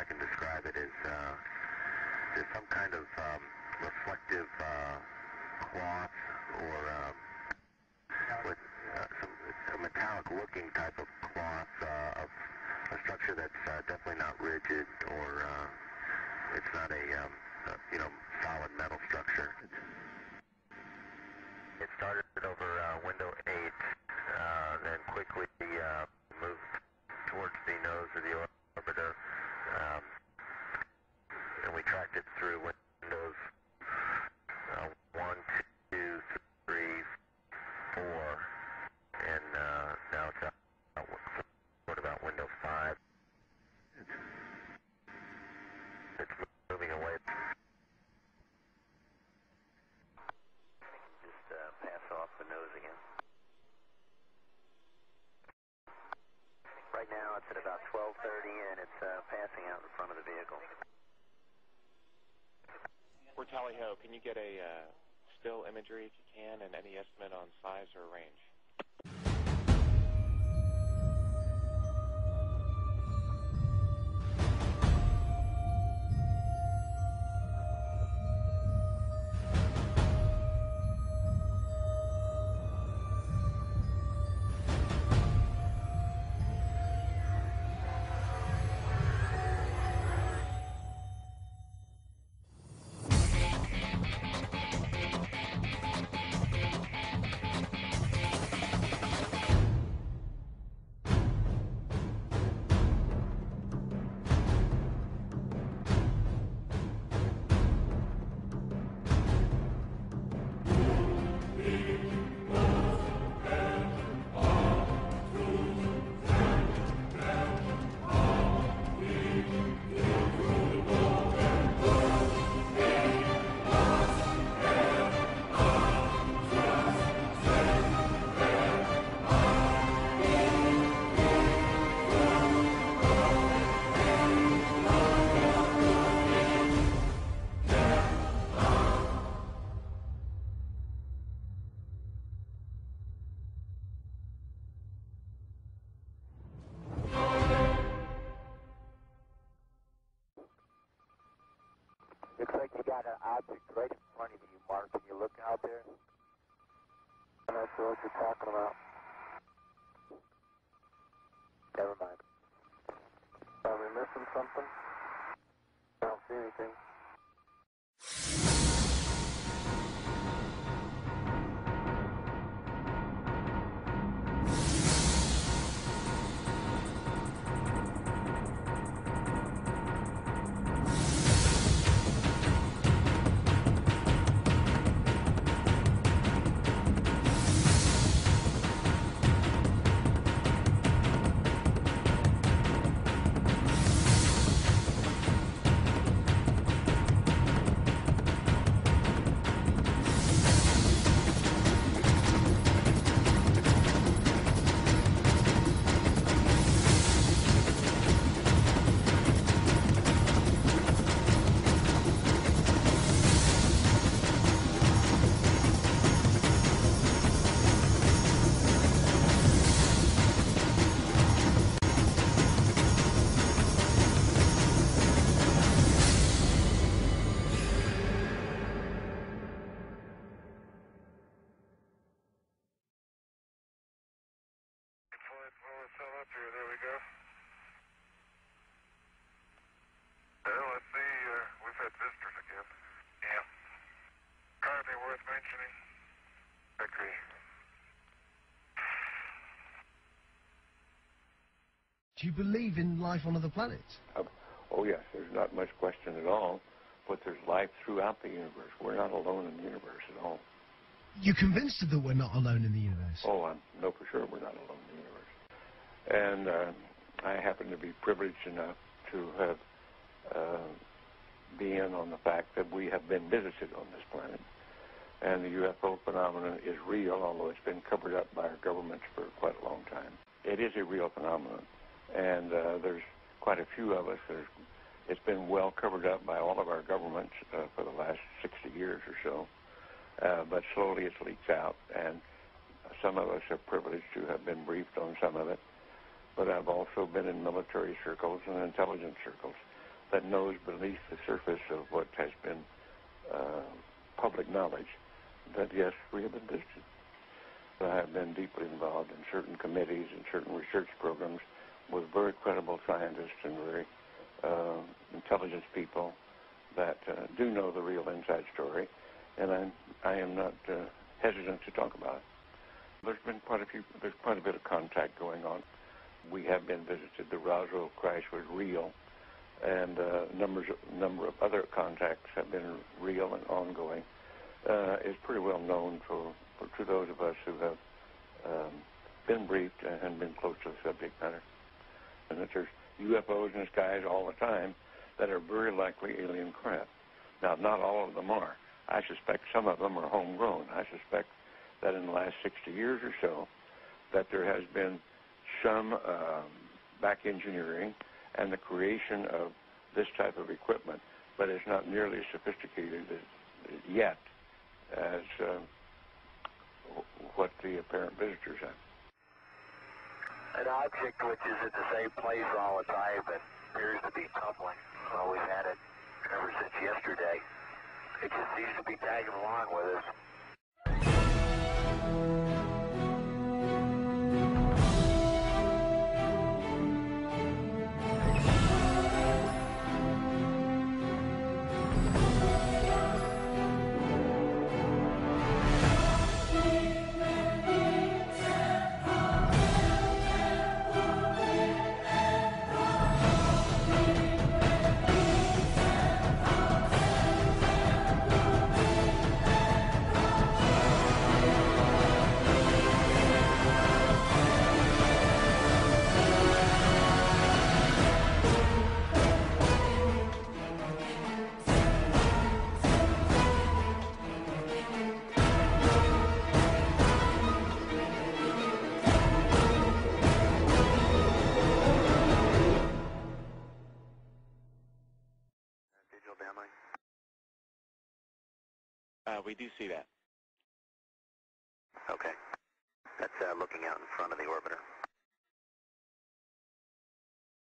I can describe it is uh, there's some kind of um, reflective uh, cloth or um, with uh, some a metallic-looking type of cloth uh, of a structure that's uh, definitely not rigid or uh, it's not a um, uh, you know solid metal structure. It started over uh, window 8, uh, then quickly uh, moved towards the nose of the orbiter, um, and we tracked it through windows uh, 1, 2, 3, 4, and uh, now it's out, out what about window 5? It's moving away. Just uh, pass off the nose again. Right now it's at about 12:30 and it's uh, passing out in front of the vehicle. We're Tally Ho. Can you get a uh, still imagery if you can, and any estimate on size or range? Got an object right in front of you, Mark. Can you look out there? I'm not sure what you're talking about. Never mind. Are we missing something? I don't see anything. Hardly. Agree. Do you believe in life on other planets? Uh, oh, yes, there's not much question at all. But there's life throughout the universe. We're not alone in the universe at all. You're convinced that we're not alone in the universe? Oh, I know for sure we're not alone in the universe. And uh, I happen to be privileged enough to have uh, been on the fact that we have been visited on this planet. And the UFO phenomenon is real, although it's been covered up by our governments for quite a long time. It is a real phenomenon. And uh, there's quite a few of us are, it's been well covered up by all of our governments uh, for the last 60 years or so. Uh, but slowly it leaks out, and some of us are privileged to have been briefed on some of it, but I've also been in military circles and intelligence circles that knows beneath the surface of what has been uh, public knowledge that yes, we have been visited. I have been deeply involved in certain committees and certain research programs with very credible scientists and very uh, intelligence people that uh, do know the real inside story, and I'm, I am not uh, hesitant to talk about it. There's been quite a few, there's quite a bit of contact going on. We have been visited. The Roswell crash was real, and uh, numbers number of other contacts have been real and ongoing. Uh, it's pretty well known for, for to those of us who have um, been briefed and been close to the subject matter, and that there's UFOs in the skies all the time that are very likely alien craft. Now, not all of them are. I suspect some of them are homegrown. I suspect that in the last 60 years or so, that there has been some um, back engineering and the creation of this type of equipment, but it's not nearly as sophisticated as, yet as uh, what the apparent visitors have. An object which is at the same place all the time and appears to be tumbling. Well, we've had it ever since yesterday. It just seems to be tagging along with us. We do see that. Okay. That's uh, looking out in front of the orbiter.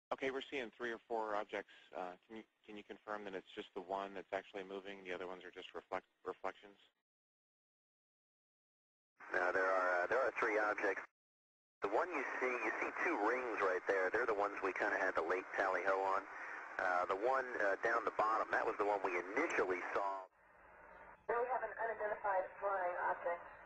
Okay, we're seeing three or four objects. Uh, can you can you confirm that it's just the one that's actually moving? The other ones are just reflect reflections. Now there are uh, there are three objects. The one you see, you see two rings right there. They're the ones we kind of had the late tally ho on. Uh, the one uh, down the bottom, that was the one we initially saw. We have an unidentified flying object.